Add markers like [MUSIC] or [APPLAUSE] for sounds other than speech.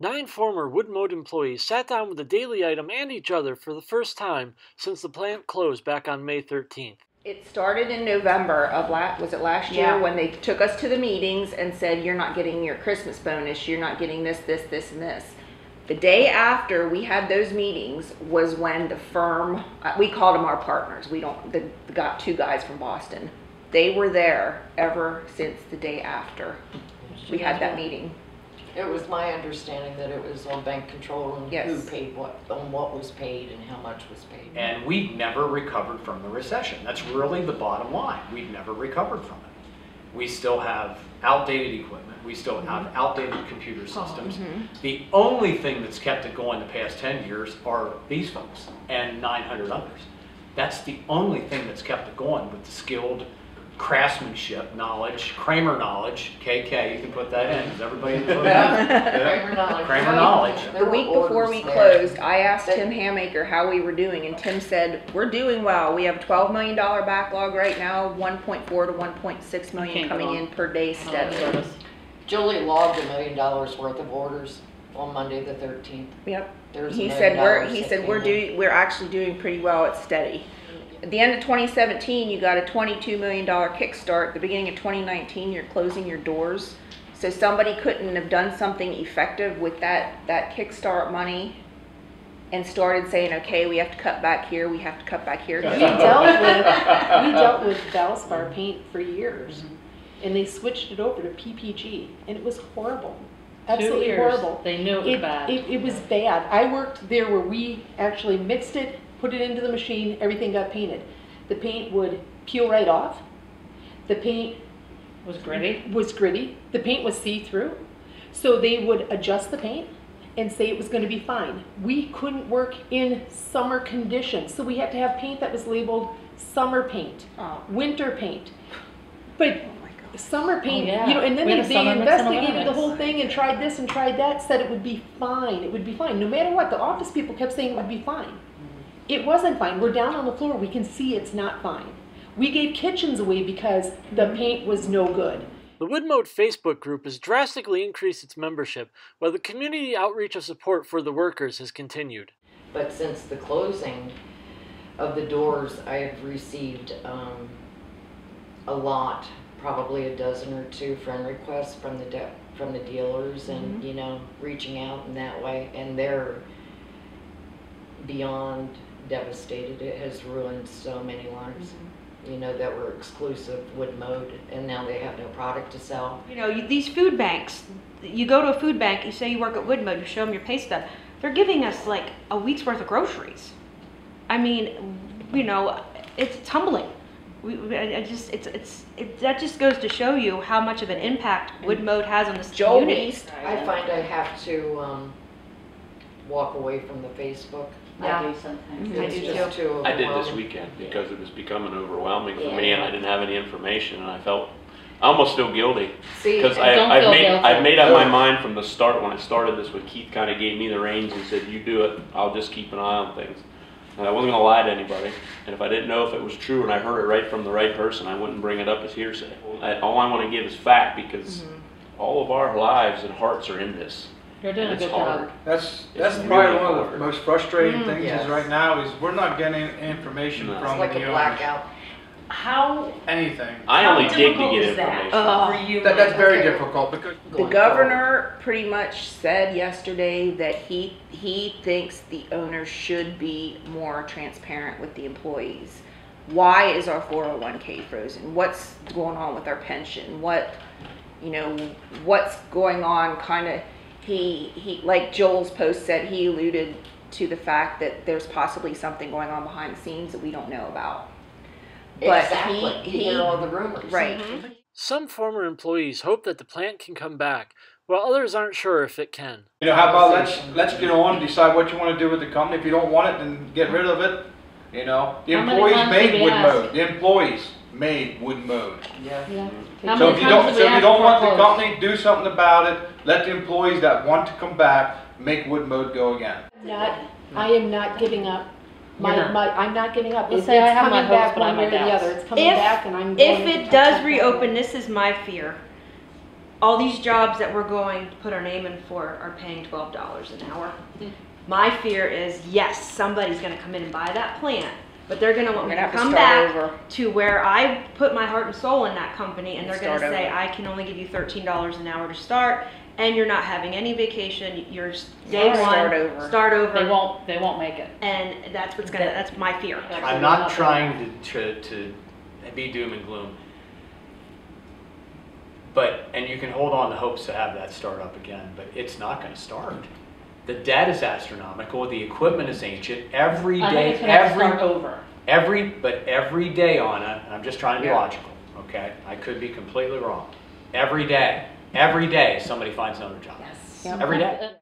Nine former Woodmode employees sat down with the daily item and each other for the first time since the plant closed back on May 13th. It started in November of last, was it last year, Yeah. when they took us to the meetings and said, you're not getting your Christmas bonus, you're not getting this, this, this, and this. The day after we had those meetings was when the firm, uh, we called them our partners, we don't, the, the got two guys from Boston. They were there ever since the day after we had that meeting. It was my understanding that it was on bank control and who Yes. paid what, on what was paid and how much was paid. And we never recovered from the recession. That's really the bottom line. We've never recovered from it. We still have outdated equipment. We still have mm-hmm. outdated computer oh, systems. Mm-hmm. The only thing that's kept it going the past 10 years are these folks and 900 others. That's the only thing that's kept it going with the skilled craftsmanship knowledge, Kreamer knowledge, KK, you can put that in, because everybody in the [LAUGHS] Kreamer knowledge. Kreamer knowledge. There The week before orders we there. closed, I asked Tim Hamaker how we were doing, and Tim said, we're doing well. We have a twelve million dollar backlog right now, one point four to one point six million coming in per day steadily. Julie logged a million dollars worth of orders on Monday, the thirteenth. Yep. There's a He said we're, he said we're came doing, we're actually doing pretty well, it's steady. At the end of twenty seventeen, you got a twenty-two million dollar kickstart. The beginning of twenty nineteen, you're closing your doors. So somebody couldn't have done something effective with that, that kickstart money and started saying, okay, we have to cut back here, we have to cut back here. [LAUGHS] We dealt with, we dealt with Valspar paint for years, and they switched it over to PPG, and it was horrible. Absolutely years. horrible. They knew it was It, bad. it, it was bad. I worked there where we actually mixed it, put it into the machine, everything got painted. The paint would peel right off. The paint was gritty. was gritty. The paint was see-through. So they would adjust the paint and say it was going to be fine. We couldn't work in summer conditions, so we had to have paint that was labeled summer paint, Oh, winter paint. But oh summer paint, Oh, yeah. you know, and then they, they summer mix and investigated the whole thing and tried this and tried that, said it would be fine. It would be fine. No matter what, the office people kept saying it would be fine. It wasn't fine. We're down on the floor. We can see it's not fine. We gave kitchens away because the paint was no good. The Wood Mode Facebook group has drastically increased its membership, while the community outreach of support for the workers has continued. But since the closing of the doors, I have received um, a lot, probably a dozen or two friend requests from the de- from the dealers, and you know, reaching out in that way, and they're beyond devastated. It has ruined so many lives. You know that were exclusive wood mode, and now they have no product to sell. You know, you, these food banks, you go to a food bank, you say you work at wood mode, you show them your pay stub, they're giving us like a week's worth of groceries. I mean, you know, it's tumbling. We, I just, it's, it's, it, that just goes to show you how much of an impact wood mode has on this Joel community. Beast, I find I have to um, walk away from the Facebook. I do sometimes. I It's do just too I did this overwhelming. weekend because it was becoming overwhelming for Yeah. me and I didn't have any information and I felt, I almost feel guilty. See, Because I, don't I've feel made, guilty. I've made up my mind from the start, when I started this, when Keith kind of gave me the reins and said, you do it, I'll just keep an eye on things. And I wasn't gonna lie to anybody, and if I didn't know if it was true and I heard it right from the right person, I wouldn't bring it up as hearsay. I, all I wanna give is fact, because Mm-hmm. all of our lives and hearts are in this. You're doing a And it's good job. hard. That's, that's It's probably really one of the hard. most frustrating Mm, things yes. is right now is we're not getting information No. It's from like a the owners. blackout. How, Anything. I how only dig to difficult get is that information. Uh, for you? That, that's very Okay. difficult because The going governor pretty much said yesterday that he, he thinks the owners should be more transparent with the employees. Why is our 401k frozen? What's going on with our pension? What, you know, what's going on kind of, he, he, like Joel's post said, he alluded to the fact that there's possibly something going on behind the scenes that we don't know about. But Exactly. he, he, hear all the rumors. right. Mm-hmm. Some former employees hope that the plant can come back, while others aren't sure if it can. You know, how about let's, let's get on, decide what you wanna do with the company. If you don't want it, then get rid of it, you know? The How many employees times did made we wood ask? mode, the employees made wood mode. Yeah. Yeah. How So many if you times don't, did so we if you ask don't for want the quotes? company, do something about it. Let the employees that want to come back, make wood mode go again. Not, I am not giving up. You're My, not. my, I'm not giving up. Let's It's say I it's have my coming hopes, back but I one have way or the doubts. other. It's coming If- back and I'm If going it to- does reopen, this is my fear. all these jobs that we're going to put our name in for are paying twelve dollars an hour. Hmm. My fear is, yes, somebody's gonna come in and buy that plant, but they're gonna want me to gonna have to come start back over. to where I put my heart and soul in that company, and they're gonna say, over. I can only give you thirteen dollars an hour to start, and you're not having any vacation, you're s- day one, Start over. start over. They won't, they won't make it. And that's what's gonna, that's my fear. I'm not trying to, to, to be doom and gloom. But, and you can hold on to hopes to have that start up again, but it's not gonna start. The debt is astronomical, the equipment is ancient, Every day, I think day, it's gonna have to start every, over. every, but every day, Anna, and I'm just trying to be Yeah. logical, okay? I could be completely wrong. Every day, every day, somebody finds another job. Yes. Yep. Every day.